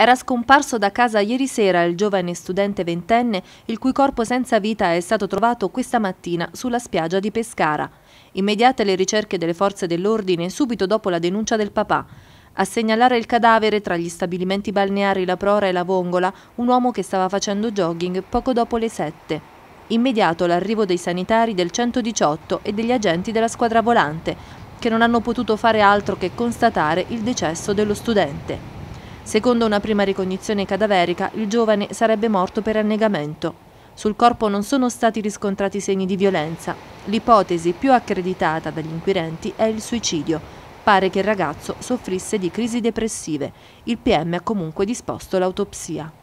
Era scomparso da casa ieri sera il giovane studente ventenne, il cui corpo senza vita è stato trovato questa mattina sulla spiaggia di Pescara. Immediate le ricerche delle forze dell'ordine subito dopo la denuncia del papà. A segnalare il cadavere tra gli stabilimenti balneari La Prora e La Vongola, un uomo che stava facendo jogging poco dopo le 7. Immediato l'arrivo dei sanitari del 118 e degli agenti della squadra volante, che non hanno potuto fare altro che constatare il decesso dello studente. Secondo una prima ricognizione cadaverica, il giovane sarebbe morto per annegamento. Sul corpo non sono stati riscontrati segni di violenza. L'ipotesi più accreditata dagli inquirenti è il suicidio. Pare che il ragazzo soffrisse di crisi depressive. Il PM ha comunque disposto l'autopsia.